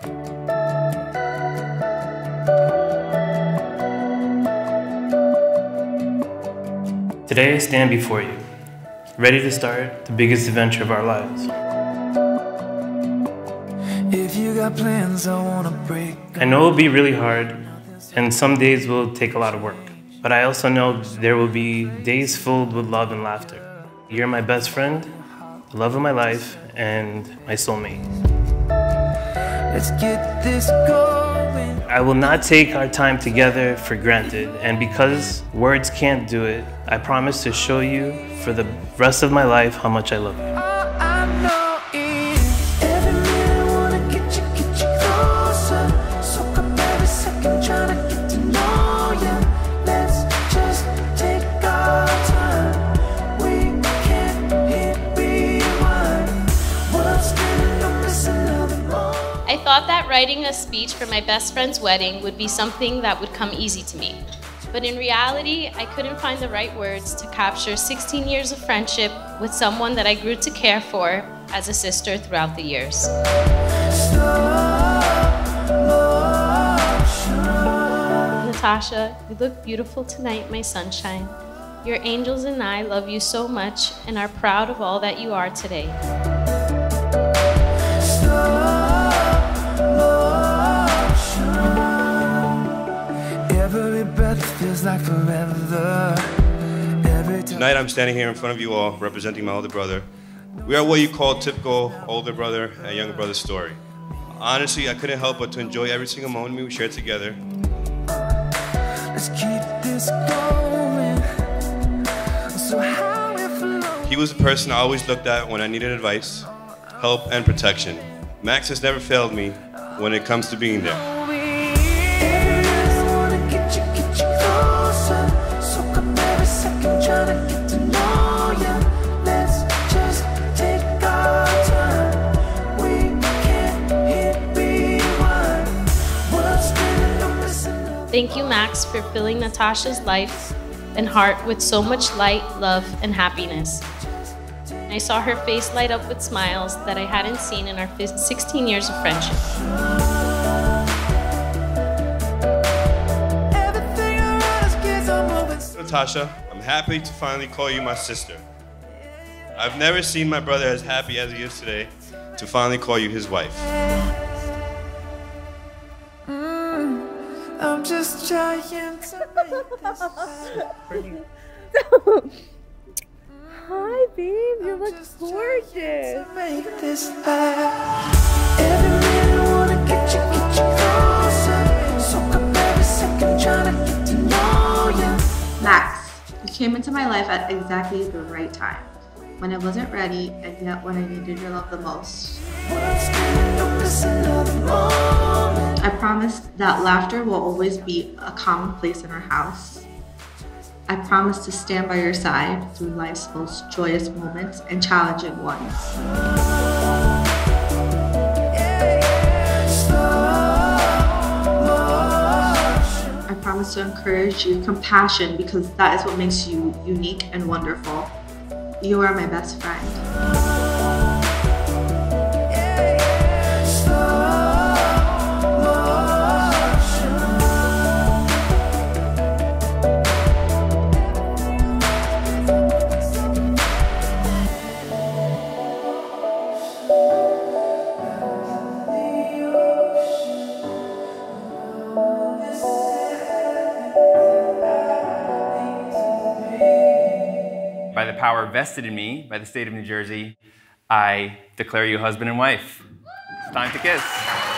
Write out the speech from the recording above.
Today I stand before you, ready to start the biggest adventure of our lives. If you got plans, I wanna break. I know it'll be really hard, and some days will take a lot of work. But I also know there will be days filled with love and laughter. You're my best friend, the love of my life, and my soulmate. Let's get this going. I will not take our time together for granted, and because words can't do it, I promise to show you for the rest of my life how much I love you. Writing a speech for my best friend's wedding would be something that would come easy to me. But in reality, I couldn't find the right words to capture 16 years of friendship with someone that I grew to care for as a sister throughout the years. Natasha, you look beautiful tonight, my sunshine. Your angels and I love you so much and are proud of all that you are today. Tonight, I'm standing here in front of you all representing my older brother. We are what you call typical older brother and younger brother story. Honestly, I couldn't help but to enjoy every single moment we shared together. Let's keep this going. So how it flows. He was the person I always looked at when I needed advice, help, and protection. Max has never failed me when it comes to being there. Thank you, Max, for filling Natasha's life and heart with so much light, love, and happiness. I saw her face light up with smiles that I hadn't seen in our 16 years of friendship. Natasha, I'm happy to finally call you my sister. I've never seen my brother as happy as he is today to finally call you his wife. I'm just trying to make this Hi, babe. You look just gorgeous. to make this last. Every minute wanna get you, get you closer. Soak up every second trying to get to know you. Max, you came into my life at exactly the right time. When I wasn't ready, and yet when I needed your love the most. I promise that laughter will always be a commonplace in our house. I promise to stand by your side through life's most joyous moments and challenging ones. I promise to encourage your compassion because that is what makes you unique and wonderful. You are my best friend. The power vested in me by the state of New Jersey, I declare you husband and wife. It's time to kiss.